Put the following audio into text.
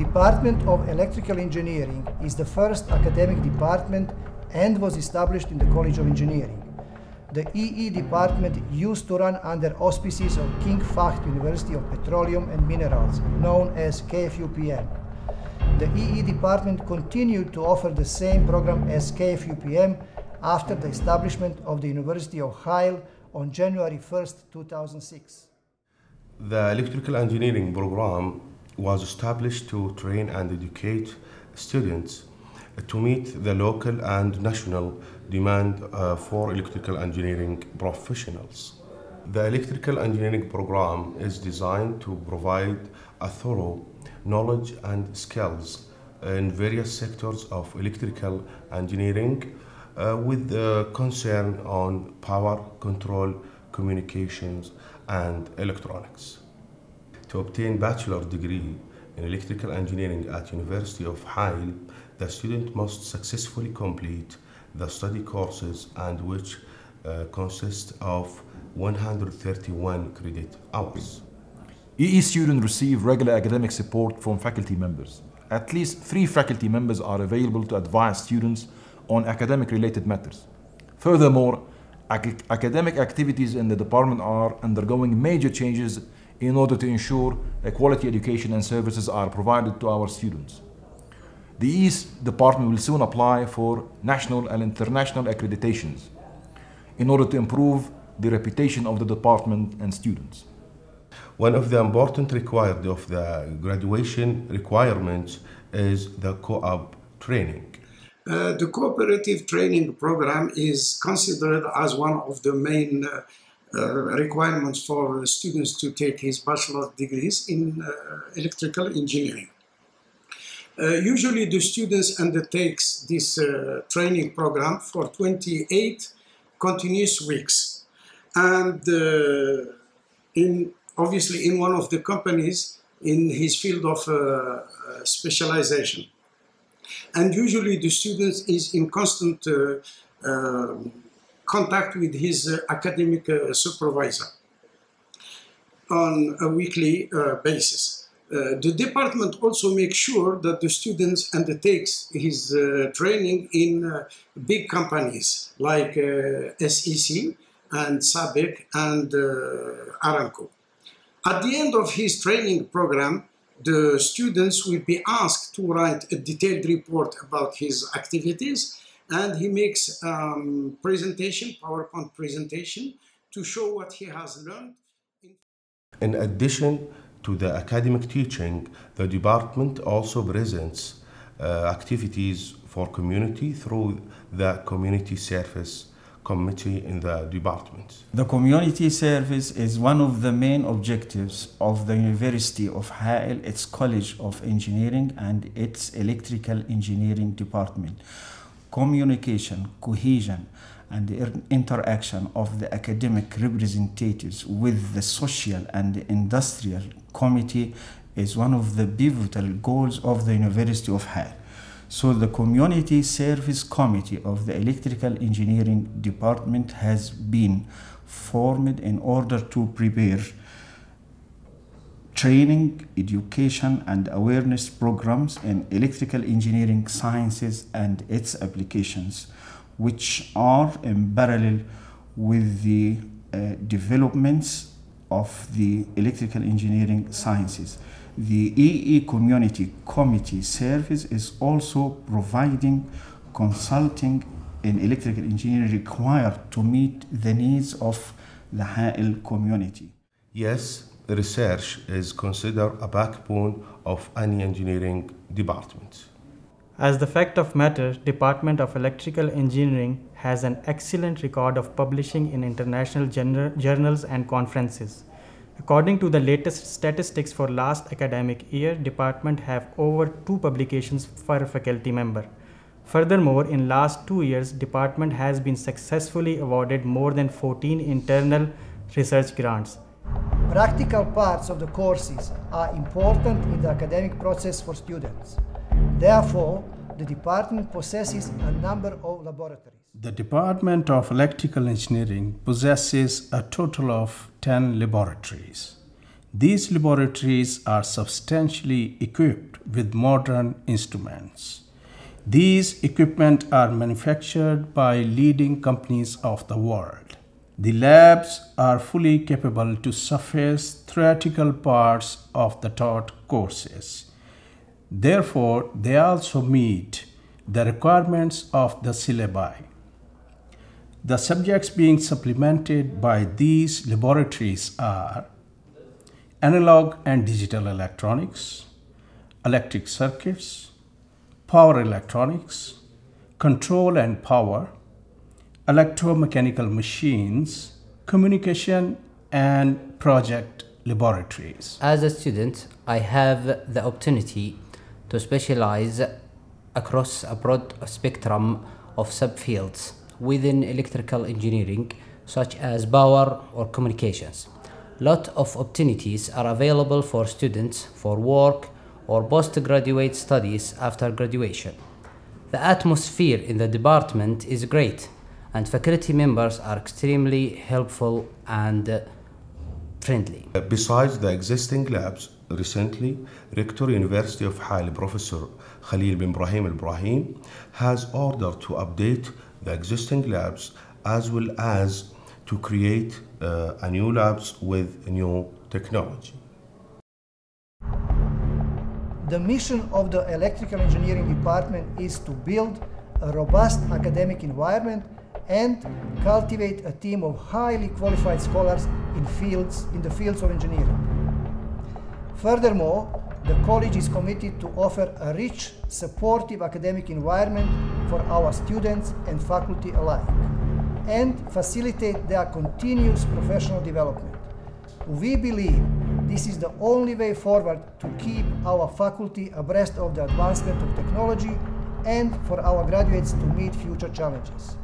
Department of Electrical Engineering is the first academic department and was established in the College of Engineering. The EE department used to run under auspices of King Fahd University of Petroleum and Minerals, known as KFUPM. The EE department continued to offer the same program as KFUPM after the establishment of the University of Hail on January 1st, 2006. The electrical engineering program was established to train and educate students to meet the local and national demand uh, for electrical engineering professionals. The electrical engineering program is designed to provide a thorough knowledge and skills in various sectors of electrical engineering uh, with uh, concern on power control, communications, and electronics. To obtain bachelor degree in electrical engineering at University of Hail, the student must successfully complete the study courses and which uh, consist of 131 credit hours. EE students receive regular academic support from faculty members. At least three faculty members are available to advise students on academic related matters. Furthermore, ac academic activities in the department are undergoing major changes in order to ensure a quality education and services are provided to our students. The EE Department will soon apply for national and international accreditations in order to improve the reputation of the department and students. One of the important required of the graduation requirements is the co-op training. Uh, the cooperative training program is considered as one of the main uh, requirements for students to take his bachelor degrees in uh, electrical engineering. Uh, usually the students undertakes this uh, training program for 28 continuous weeks and in obviously in one of the companies in his field of specialization and usually the student is in constant uh, uh, contact with his uh, academic supervisor on a weekly basis. Uh, the department also makes sure that the students undertakes his uh, training in uh, big companies like SEC and SABIC and Aramco. At the end of his training program, the students will be asked to write a detailed report about his activities and he makes um, presentation, PowerPoint presentation to show what he has learned. In addition to the academic teaching, the department also presents uh, activities for community through the community service committee in the department. The community service is one of the main objectives of the University of Hail, its College of Engineering and its Electrical Engineering Department. Communication, cohesion, and the interaction of the academic representatives with the social and industrial committee is one of the pivotal goals of the University of Hail. So the Community Service Committee of the Electrical Engineering Department has been formed in order to prepare training, education, and awareness programs in electrical engineering sciences and its applications, which are in parallel with the uh, developments of the electrical engineering sciences. The EE Community Committee Service is also providing consulting in electrical engineering required to meet the needs of the Hail community. Yes, research is considered a backbone of any engineering department. As the fact of matter, Department of Electrical Engineering has an excellent record of publishing in international journals and conferences. According to the latest statistics for last academic year, department have over two publications per faculty member. Furthermore, in last two years, department has been successfully awarded more than 14 internal research grants. Practical parts of the courses are important in the academic process for students. Therefore, the department possesses a number of laboratories. The Department of Electrical Engineering possesses a total of 10 laboratories. These laboratories are substantially equipped with modern instruments. These equipment are manufactured by leading companies of the world. The labs are fully capable to surface theoretical parts of the taught courses. Therefore, they also meet the requirements of the syllabi. The subjects being supplemented by these laboratories are analog and digital electronics, electric circuits, power electronics, control and power, electromechanical machines, communication, and project laboratories. As a student, I have the opportunity to specialize across a broad spectrum of subfields within electrical engineering, such as power or communications. Lot of opportunities are available for students for work or postgraduate studies after graduation. The atmosphere in the department is great, and faculty members are extremely helpful and uh, friendly. Besides the existing labs, recently, Rector University of Hail, Professor Khalil bin Ibrahim Ibrahim, has ordered to update the existing labs as well as to create uh, a new labs with new technology. The mission of the electrical engineering department is to build a robust academic environment and cultivate a team of highly qualified scholars in fields in the fields of engineering. Furthermore, the college is committed to offer a rich, supportive academic environment for our students and faculty alike and facilitate their continuous professional development. We believe this is the only way forward to keep our faculty abreast of the advancement of technology and for our graduates to meet future challenges.